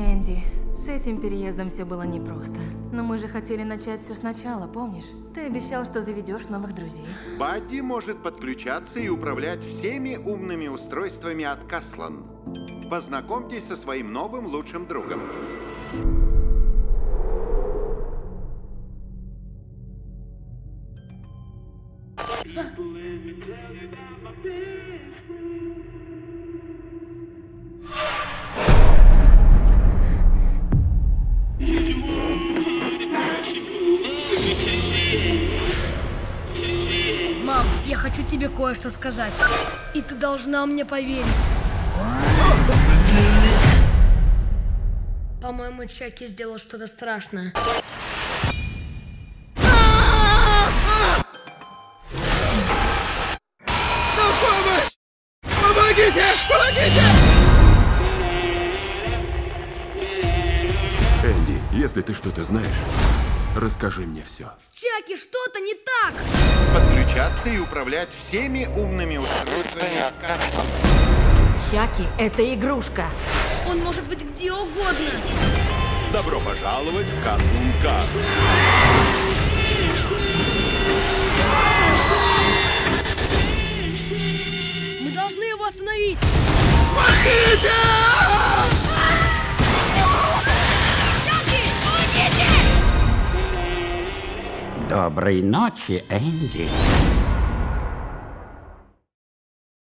Энди, с этим переездом все было непросто. Но мы же хотели начать все сначала, помнишь? Ты обещал, что заведешь новых друзей. Бадди может подключаться и управлять всеми умными устройствами от Каслан. Познакомьтесь со своим новым лучшим другом. Хочу тебе кое-что сказать. И ты должна мне поверить. По-моему, Чаки сделал что-то страшное. Помогите! Помогите! Энди, если ты что-то знаешь, расскажи мне все. С Чаки что-то не так! Подключаться и управлять всеми умными устройствами. Чаки — это игрушка. Он может быть где угодно. Добро пожаловать в Кар. Мы должны его остановить. Спасите! Доброй ночи, Энди.